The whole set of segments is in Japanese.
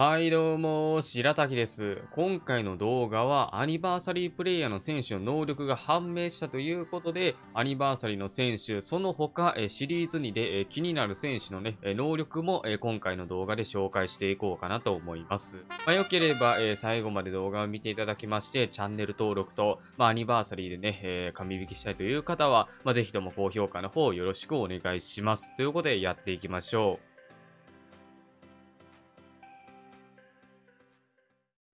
はいどうも、白滝です。今回の動画はアニバーサリープレイヤーの選手の能力が判明したということで、アニバーサリーの選手、その他シリーズ2で気になる選手のね、能力も今回の動画で紹介していこうかなと思います。まあ、よければ最後まで動画を見ていただきまして、チャンネル登録と、まあ、アニバーサリーでね、紙引きしたいという方は、まあ、ぜひとも高評価の方よろしくお願いします。ということでやっていきましょう。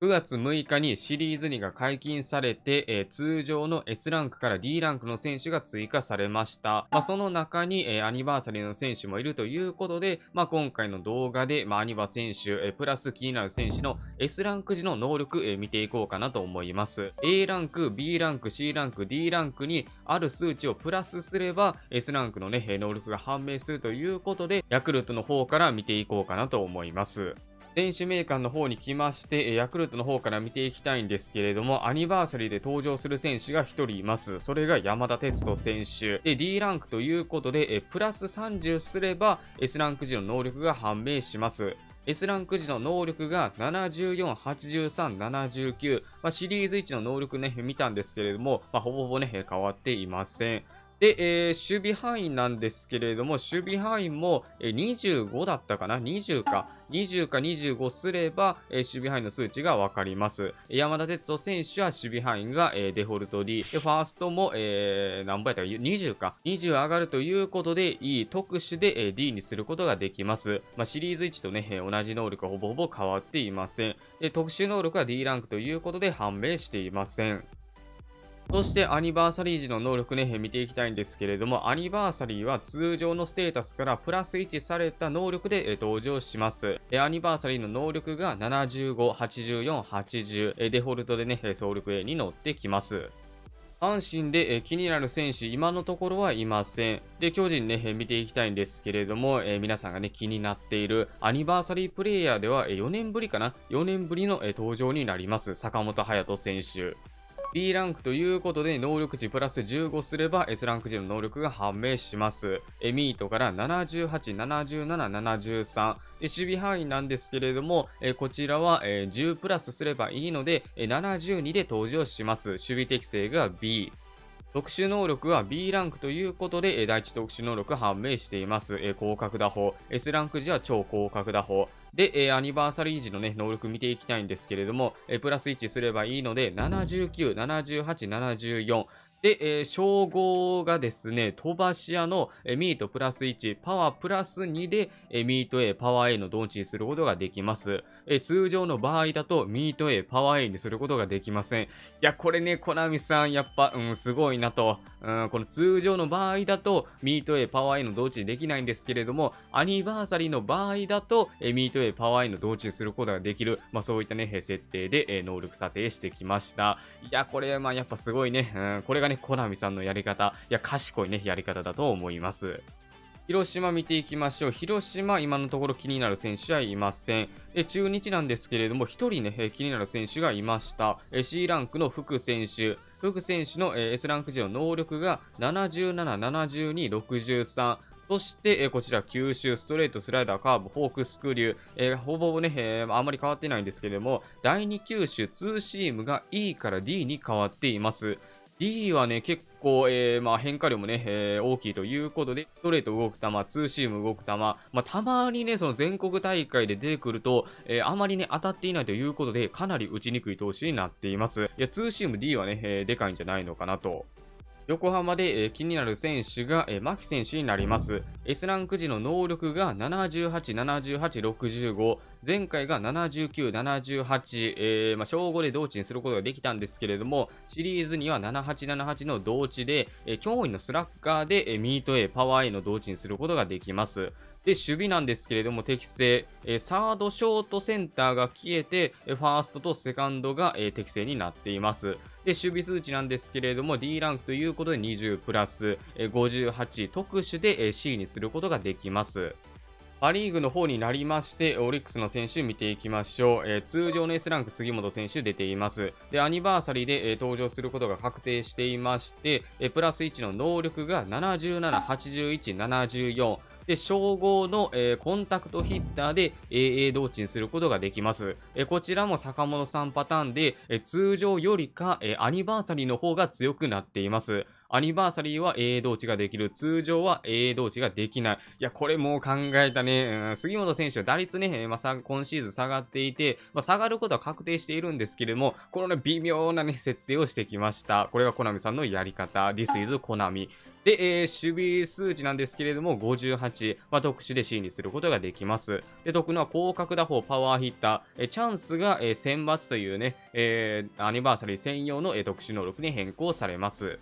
9月6日にシリーズ2が解禁されて、えー、通常の S ランクから D ランクの選手が追加されました。まあ、その中に、えー、アニバーサリーの選手もいるということで、まあ、今回の動画で、まあ、アニバ選手、えー、プラス気になる選手の S ランク時の能力、え見ていこうかなと思います。A ランク、B ランク、C ランク、D ランクにある数値をプラスすれば S ランクのね、能力が判明するということで、ヤクルトの方から見ていこうかなと思います。選手名鑑の方に来まして、ヤクルトの方から見ていきたいんですけれども、アニバーサリーで登場する選手が1人います。それが山田哲人選手。で、D ランクということで、プラス30すれば S ランク時の能力が判明します。S ランク時の能力が74、83、79、まあ、シリーズ1の能力ね、見たんですけれども、まあ、ほぼほぼね、変わっていません。で、えー、守備範囲なんですけれども、守備範囲も、えー、25だったかな ?20 か。20か25すれば、えー、守備範囲の数値がわかります。山田哲人選手は守備範囲が、えー、デフォルト D。で、ファーストも、えー、何倍やったか ?20 か。20上がるということで、いい特殊で、え、D にすることができます。まあ、シリーズ1とね、え、同じ能力はほぼほぼ変わっていません。で、特殊能力は D ランクということで判明していません。そしてアニバーサリー時の能力ね、見ていきたいんですけれども、アニバーサリーは通常のステータスからプラス1された能力で登場します。アニバーサリーの能力が75、84、80、デフォルトでね、総力 A に乗ってきます。阪神で、気になる選手、今のところはいません。で、巨人ね、見ていきたいんですけれども、え皆さんがね、気になっているアニバーサリープレイヤーでは、え4年ぶりかな ?4 年ぶりの、登場になります。坂本勇人選手。B ランクということで、能力値プラス15すれば S ランク時の能力が判明します。エミートから78、77、73。守備範囲なんですけれども、えこちらは、え10プラスすればいいので、え72で登場します。守備適性が B。特殊能力は B ランクということで、第一特殊能力判明しています。え広角打法。S ランク時は超広角打法。で、えアニバーサリー時のね、能力見ていきたいんですけれども、えプラス1すればいいので、79、78、74、で、えー、称号がですね、飛ばし屋の、えー、ミートプラス1、パワープラス2で、えー、ミート A、パワー A の同値にすることができます。えー、通常の場合だと、ミート A、パワー A にすることができません。いや、これね、コナミさん、やっぱ、うん、すごいなと。うん、この通常の場合だと、ミート A、パワー A の同値にできないんですけれども、アニバーサリーの場合だと、えミート A、パワー A の同値にすることができる、まあそういったね、設定で、え能力査定してきました。いや、これ、まあやっぱすごいね、うん、これがね、コナミさんのやり方、いや、賢いね、やり方だと思います。広島見ていきましょう。広島、今のところ気になる選手はいません。え中日なんですけれども、1人ね、気になる選手がいました。C ランクの福選手。福選手の S ランク時の能力が77、72、63。そして、えこちら、九州、ストレート、スライダー、カーブ、フォーク、スクリュー、えー、ほぼね、えー、あまり変わってないんですけれども、第2球種、ツーシームが E から D に変わっています。D はね、結構、えー、まあ、変化量もね、えー、大きいということで、ストレート動く球、ツーシーム動く球、まあ、たまにね、その全国大会で出てくると、えー、あまりね、当たっていないということで、かなり打ちにくい投手になっています。いや、ツーシーム D はね、え、でかいんじゃないのかなと横浜で、えー、気になる選手が、えー、牧選手になります。S ランク時の能力が78、78、65。前回が79、78、えー、まあ、小5で同値にすることができたんですけれども、シリーズには7878の同値で、えー、驚異のスラッガーで、えー、ミート A、パワー A の同値にすることができます。で、守備なんですけれども、適正、えー、サード、ショート、センターが消えて、ファーストとセカンドが、えー、適正になっています。で、守備数値なんですけれども、D ランクということで20プラス、58、特殊で、C にすることができます。パ・リーグの方になりまして、オリックスの選手見ていきましょう。えー、通常の S ランク杉本選手出ています。で、アニバーサリーで、えー、登場することが確定していまして、えー、プラス1の能力が77、81、74、で、称号の、えー、コンタクトヒッターで AA 同値にすることができます。えー、こちらも坂本さんパターンで、えー、通常よりか、えアニバーサリーの方が強くなっています。アニバーサリーは AA 同値ができる。通常は AA 同値ができない。いや、これもう考えたね。杉本選手打率ね、まあ、今シーズン下がっていて、まあ、下がることは確定しているんですけれども、このね、微妙なね、設定をしてきました。これがコナミさんのやり方。This is コナミ。で、えー、守備数値なんですけれども、58、まあ、特殊で C にすることができます。で、得のは広角打法パワーヒッター、え、チャンスが、えー、選抜というね、えー、アニバーサリー専用の、えー、特殊能力に変更されます。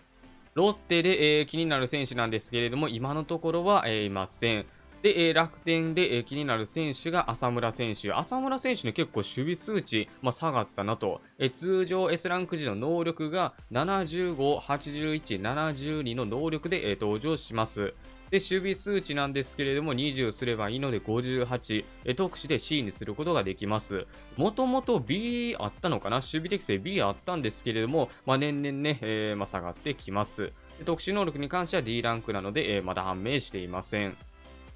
ロッテで、えー、気になる選手なんですけれども、今のところは、えー、いません。で、えー、楽天で、えー、気になる選手が浅村選手。浅村選手ね、結構守備数値、まあ、下がったなと。えー、通常 S ランク時の能力が75、81、72の能力で、えー、登場します。で、守備数値なんですけれども、20すればいいので58、え特殊で C にすることができます。もともと B あったのかな？守備適性 B あったんですけれども、まあ、年々ね、えー、まあ、下がってきます。特殊能力に関しては D ランクなので、えー、まだ判明していません。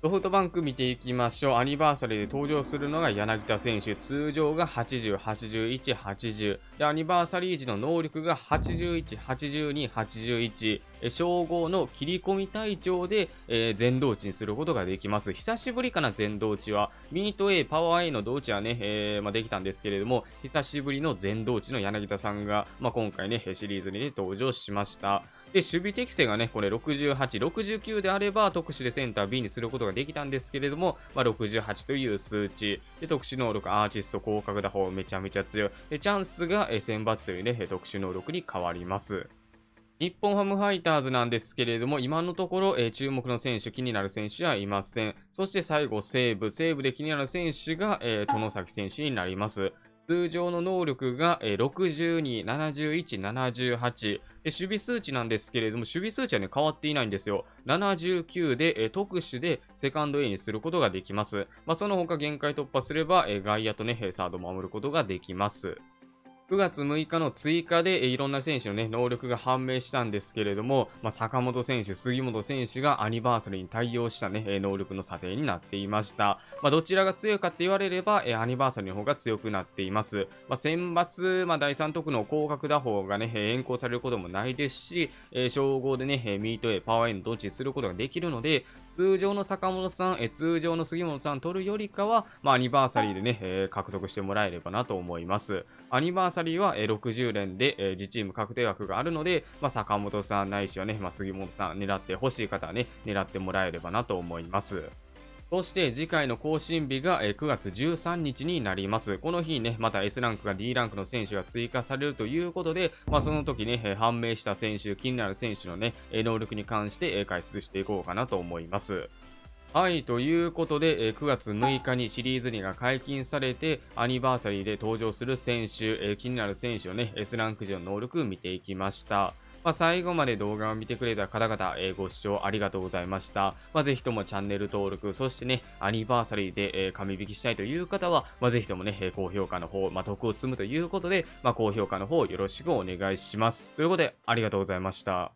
ソフトバンク見ていきましょう。アニバーサリーで登場するのが柳田選手。通常が80、81、80。で、アニバーサリー時の能力が81、82、81。称号の切り込み隊長で、えー、全同値にすることができます。久しぶりかな、全同値は。ミート A、パワー A の同値はね、えー、まあ、できたんですけれども、久しぶりの全同値の柳田さんが、まあ、今回ね、シリーズに、ね、登場しました。で、守備適性がね、これ68、69であれば特殊でセンター B にすることができたんですけれども、まあ、68という数値。で、特殊能力、アーティスト、広角打法、めちゃめちゃ強い。で、チャンスが選抜というね、特殊能力に変わります。日本ハムファイターズなんですけれども、今のところ、えー、注目の選手、気になる選手はいません。そして最後、西武。西武で気になる選手が、えー、殿崎選手になります。通常の能力が、62、71、78。守備数値なんですけれども、守備数値はね、変わっていないんですよ。79で、特殊でセカンド A にすることができます。まあ、その他限界突破すれば、え外野とね、サードを守ることができます。9月6日の追加でいろんな選手のね、能力が判明したんですけれども、まあ、坂本選手、杉本選手がアニバーサリーに対応したね、能力の査定になっていました。まあ、どちらが強いかって言われれば、アニバーサリーの方が強くなっています。まあ、選抜、まあ、第3特の広角打法がね、変更されることもないですし、称号でね、ミート A、パワー A のどっちにすることができるので、通常の坂本さん、通常の杉本さん取るよりかは、まあ、アニバーサリーでね、獲得してもらえればなと思います。アニバーサリーサリーは、60連で、え自チーム確定枠があるので、まあ、坂本さんないしはね、まあ、杉本さん狙って欲しい方はね、狙ってもらえればなと思います。そして次回の更新日が9月13日になります。この日ね、また S ランクが D ランクの選手が追加されるということで、まあ、その時ね、判明した選手、気になる選手のね、能力に関して解説していこうかなと思います。はい、ということで、え9月6日にシリーズ2が解禁されて、アニバーサリーで登場する選手、え気になる選手をね、S ランク時の能力見ていきました。まあ、最後まで動画を見てくれた方々、え、ご視聴ありがとうございました。まあ、ぜひともチャンネル登録、そしてね、アニバーサリーで、え、紙引きしたいという方は、まあ、ぜひともね、高評価の方、まあ、徳を積むということで、まあ、高評価の方よろしくお願いします。ということで、ありがとうございました。